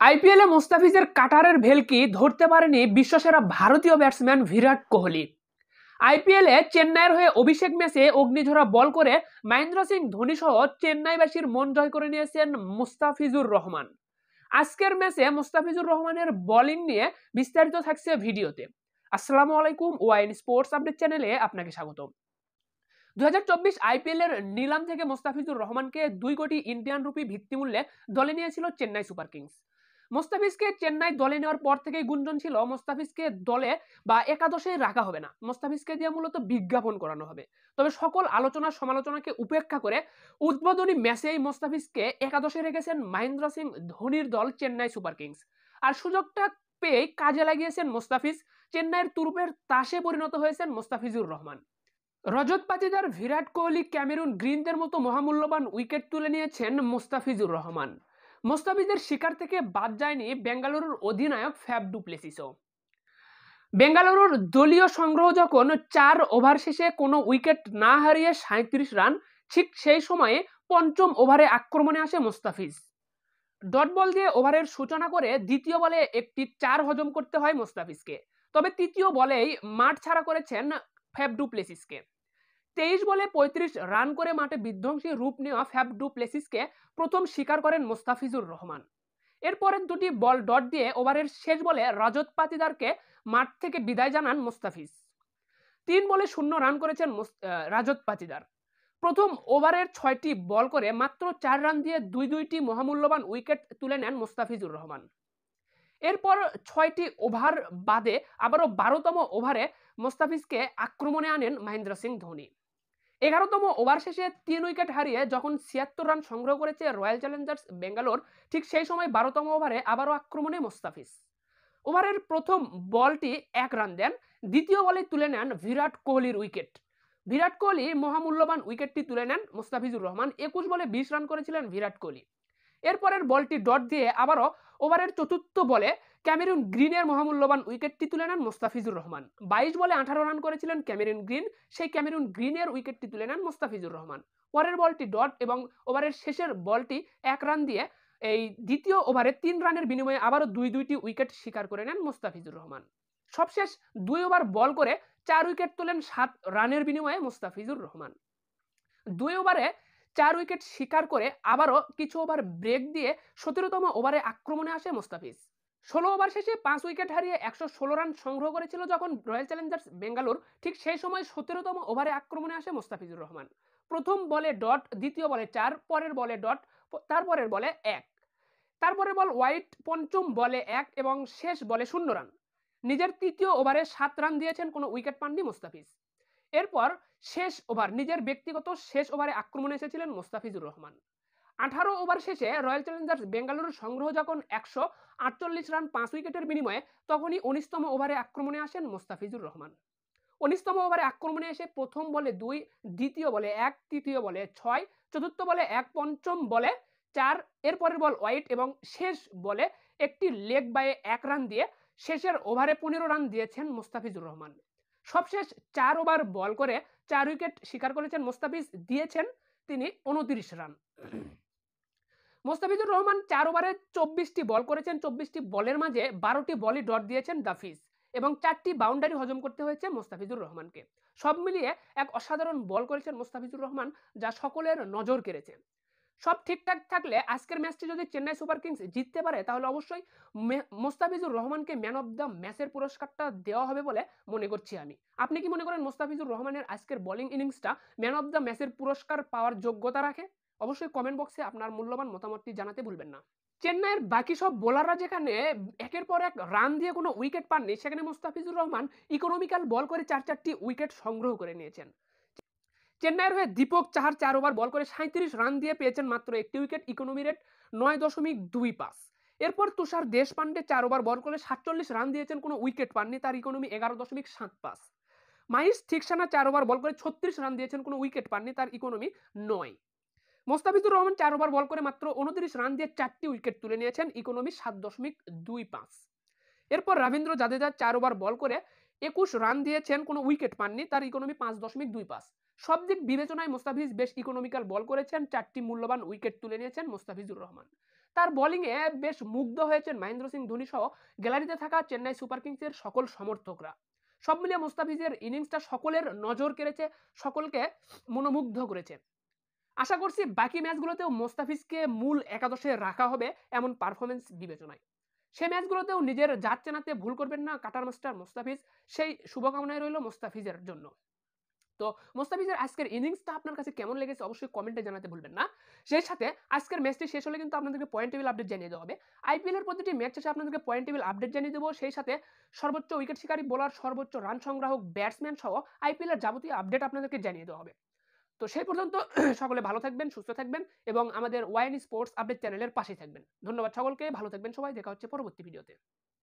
আইপিএলে মোস্তাফিজের কাটারের ভেলকি ধরতে পারেনি বিশ্বসেরা ভারতীয় ব্যাটসম্যান বিরাট কোহলি। আইপিএলে চেন্নাইয়ের হয়ে অভিষেক ম্যাচে অগ্নিঝরা বল করে মহেন্দ্র সিং ধোনি সহ চেন্নাইবাসীর মন জয় করে নিয়েছেন মুস্তাফিজুর রহমান। আজকের ম্যাচে মুস্তাফিজুর রহমানের বোলিং নিয়ে বিস্তারিত থাকছে ভিডিওতে। আসসালামু আলাইকুম, ওয়াইন স্পোর্টস আপডেট চ্যানেলে আপনাকে স্বাগত দু আইপিএল এর নিলাম থেকে মোস্তাফিজুর রহমানকে দুই কোটি ইন্ডিয়ান রুপি ভিত্তিমূল্যে দলে নিয়েছিল চেন্নাই সুপার কিংস। মোস্তাফিজকে চেন্নাই দলে নেওয়ার পর থেকেই গুঞ্জন ছিল, মোস্তাফিজকে দলে বা একাদশে রাখা হবে না। মোস্তাফিজকে দিয়ে মূলত বিজ্ঞাপন করানো হবে। তবে সকল আলোচনা সমালোচনাকে উপেক্ষা করে উদ্বোধনী ম্যাচেই মোস্তাফিজকে একাদশে রেখেছেন মহেন্দ্র সিং ধোনির দল চেন্নাই সুপার কিংস। আর সুযোগটা পেয়ে কাজে লাগিয়েছেন মোস্তাফিজ। চেন্নাইয়ের তুরুপের তাসে পরিণত হয়েছেন মোস্তাফিজুর রহমান। রজত পাতিদার বিরাট কোহলি, ক্যামেরুন, গ্রিনদের মতো মহামূল্যবান উইকেট তুলে নিয়েছেন মোস্তাফিজুর রহমান। মোস্তাফিজের শিকার থেকে বাদ যায়নি বেঙ্গালুরুর অধিনায়ক ফ্যাব ডুপ্লেসিসও। বেঙ্গালুরুর দলীয় সংগ্রহ যখন চার ওভার শেষে কোনো উইকেট না হারিয়ে সাঁত্রিশ রান, ঠিক সেই সময়ে পঞ্চম ওভারে আক্রমণে আসে মোস্তাফিজ। ডট বল দিয়ে ওভারের সূচনা করে দ্বিতীয় বলে একটি চার হজম করতে হয় মোস্তাফিজকে। তবে তৃতীয় বলেই মাঠ ছাড়া করেছেন ফ্যাব ডুপ্লেসিসকে। তেইশ বলে পঁয়ত্রিশ রান করে মাঠে বিধ্বংসী রূপ নেওয়া ফ্যাব ডু প্লেসিসকে প্রথম স্বীকার করেন মোস্তাফিজুর রহমান। এরপরের দুটি বল ডট দিয়ে ওভারের শেষ বলে রাজত পাতিদারকে মাঠ থেকে বিদায় জানান মোস্তাফিজ। তিন বলে শূন্য রান করেছেন রাজত পাতিদার। প্রথম ওভারের ছয়টি বল করে মাত্র চার রান দিয়ে দুই দুইটি মহামূল্যবান উইকেট তুলে নেন মোস্তাফিজুর রহমান। এরপর ছয়টি ওভার বাদে আবারও বারোতম ওভারে মোস্তাফিজকে আক্রমণে আনেন মহেন্দ্র সিং ধোনি। এগারোতম ওভার শেষে তিন উইকেট হারিয়ে যখন ছিয়াত্তর রান সংগ্রহ করেছে রয়্যাল চ্যালেঞ্জার্স বেঙ্গালোর, ঠিক সেই সময় বারোতম ওভারে আবারও আক্রমণে মোস্তাফিজ। ওভারের প্রথম বলটি এক রান দেন, দ্বিতীয় বলে তুলে নেন বিরাট কোহলির উইকেট। বিরাট কোহলি মহামূল্যবান উইকেটটি তুলে নেন মোস্তাফিজুর রহমান, একুশ বলে বিশ রান করেছিলেন বিরাট কোহলি। এরপরের বলটি ডট দিয়ে আবারও ওভারের চতুর্থ বলে ক্যামেরুন গ্রিনের মহামূল্যবান উইকেটটি তুলে নেন মোস্তাফিজুর রহমান। বাইশ বলে আঠারো রান করেছিলেন ক্যামেরুন গ্রিন, সেই ক্যামেরুন গ্রিনের উইকেটটি তুলে নেন মোস্তাফিজুর রহমান। পরের বলটি ডট এবং ওভারের শেষের বলটি এক রান দিয়ে এই দ্বিতীয় ওভারে তিন রানের বিনিময়ে আবারও দুই দুইটি উইকেট শিকার করে নেন মোস্তাফিজুর রহমান। সবশেষ দুই ওভার বল করে চার উইকেট তোলেন সাত রানের বিনিময়ে মোস্তাফিজুর রহমান। দুই ওভারে চার উইকেট শিকার করে আবারও কিছু ওভার ব্রেক দিয়ে সতেরোতম ওভারে আক্রমণে আসে মোস্তাফিজ। ষোলো ওভার শেষে পাঁচ উইকেট হারিয়ে একশো ষোলো রান সংগ্রহ করেছিল যখন রয়্যাল চ্যালেঞ্জার্স বেঙ্গালোর ঠিক সেই সময় সতেরোতম ওভারে আক্রমণে আসে মোস্তাফিজুর রহমান। প্রথম বলে ডট দ্বিতীয় বলে চার, পরের বলে ডট তারপরের বলে এক। তারপরের বল হোয়াইট পঞ্চম বলে এক এবং শেষ বলে শূন্য রান নিজের তৃতীয় ওভারে সাত রান দিয়েছেন কোনো উইকেট পাননি মোস্তাফিজ। এরপর শেষ ওভার, নিজের ব্যক্তিগত শেষ ওভারে আক্রমণে এসেছিলেন মোস্তাফিজুর রহমান। আঠারো ওভার শেষে রয়্যাল চ্যালেঞ্জার্স বেঙ্গালুরুর সংগ্রহ যখন একশো আটচল্লিশ রান, পাঁচ উইকেটের বিনিময়ে, তখনই উনিশতম ওভারে আক্রমণে আসেন মোস্তাফিজুর রহমান। উনিশতম ওভারে আক্রমণে এসে প্রথম বলে দুই, দ্বিতীয় বলে এক, তৃতীয় বলে ছয়, চতুর্থ বলে এক, পঞ্চম বলে চার, এরপরের বল ওয়াইট এবং শেষ বলে একটি লেগ বায়ে এক রান দিয়ে শেষের ওভারে পনেরো রান দিয়েছেন মোস্তাফিজুর রহমান। সবশেষ চার ওভার বল করে চার উইকেট শিকার করেছেন মোস্তাফিজ, দিয়েছেন তিনি উনত্রিশ রান। মোস্তাফিজুর রহমান চার ওভারে চব্বিশটি বল করেছেন, চব্বিশটি বলের মাঝে বারোটি বলই ডট দিয়েছেন দাফিজ এবং চারটি বাউন্ডারি হজম করতে হয়েছে মোস্তাফিজুর রহমানকে। সব মিলিয়ে এক অসাধারণ বল করেছেন মোস্তাফিজুর রহমান যা সকলের নজর কেড়েছে। সব ঠিকঠাক থাকলে আজকের ম্যাচটি যদি চেন্নাই সুপার কিংস জিততে পারে, তাহলে অবশ্যই মোস্তাফিজুর রহমানকে ম্যান অব দ্য ম্যাচের পুরস্কারটা দেওয়া হবে বলে মনে করছি আমি। আপনি কি মনে করেন মোস্তাফিজুর রহমানের আজকের বোলিং ইনিংসটা ম্যান অব দ্য ম্যাচের পুরস্কার পাওয়ার যোগ্যতা রাখে? অবশ্যই কমেন্ট বক্সে আপনার মূল্যবান মতামতটি জানাতে ভুলবেন না। চেন্নাইয়ের বাকি সব বোলাররা যেখানে একের পর এক রান দিয়ে কোনো উইকেট পাননি, সেখানে মোস্তাফিজুর রহমান ইকোনমিক্যাল বল করে চার চারটি উইকেট সংগ্রহ করে নিয়েছেন। চেন্নাইয়ের হয়ে দীপক চাহার চার ওভার বল করে সাঁত্রিশ রান দিয়ে পেয়েছেন মাত্র একটি উইকেট, ইকোনমি রেট নয় দশমিক দুই পাঁচ। এরপর তুষার দেশপান্ডে চার ওভার বল করে সাতচল্লিশ রান দিয়েছেন, কোনো উইকেট পাননি, তার ইকোনমি এগারো দশমিক সাত পাঁচ। মাহিস ঠিকসানা চার ওভার বল করে ছত্রিশ রান দিয়েছেন, কোনো উইকেট পাননি, তার ইকোনমি নয়। মোস্তাফিজুর রহমান চার ওভার বল করে মাত্র উনত্রিশ রান দিয়ে চারটি উইকেট তুলে নিয়েছেন, ইকোনমি সাত দশমিক দুই পাঁচ। এরপর রবীন্দ্র জাদেজা চার ওভার বল করে একুশ রান দিয়েছেন, কোনো উইকেট পাননি, তার ইকোনমি পাঁচ দশমিক দুই পাঁচ। সব দিক বিবেচনায় মোস্তাফিজ বেশ ইকোনমিক্যাল বল করেছেন, চারটি মূল্যবান উইকেট তুলে নিয়েছেন মোস্তাফিজুর রহমান। তার বোলিংয়ে বেশ মুগ্ধ হয়েছেন মহেন্দ্র সিং ধোনি সহ গ্যালারিতে থাকা চেন্নাই সুপার কিংসের সকল সমর্থকরা। সব মিলিয়ে মোস্তাফিজের ইনিংসটা সকলের নজর কেড়েছে, সকলকে মনোমুগ্ধ করেছে। আশা করছি বাকি ম্যাচগুলোতেও মোস্তাফিজকে মূল একাদশে রাখা হবে এমন পারফরমেন্স বিবেচনায়। সেই ম্যাচগুলোতেও নিজের জাত চেনাতে ভুল করবেন না কাটার মাস্টার মোস্তাফিজ, সেই শুভকামনায় রইল মোস্তাফিজের জন্য। তো মোস্তাফিজের আজকের ইনিংসটা আপনার কাছে কেমন লেগেছে অবশ্যই কমেন্টে জানাতে ভুলবেন না। সেই সাথে আজকের ম্যাচটি শেষ হলে কিন্তু আপনাদেরকে পয়েন্ট টেবিল আপডেট জানিয়ে দেওয়া হবে। আইপিএলের প্রতিটি ম্যাচ শেষে আপনাদেরকে পয়েন্ট টেবিল আপডেট জানিয়ে দেবো। সেই সাথে সর্বোচ্চ উইকেট শিকারী বোলার সর্বোচ্চ রান সংগ্রাহক ব্যাটসম্যান সহ আইপিএলের যাবতীয় আপডেট আপনাদেরকে জানিয়ে দেওয়া হবে। তো সেই পর্যন্ত সকলে ভালো থাকবেন, সুস্থ থাকবেন এবং আমাদের ওয়াইন স্পোর্টস আপডেট চ্যানেলের পাশেই থাকবেন। ধন্যবাদ সকলকে, ভালো থাকবেন সবাই। দেখা হচ্ছে পরবর্তী ভিডিওতে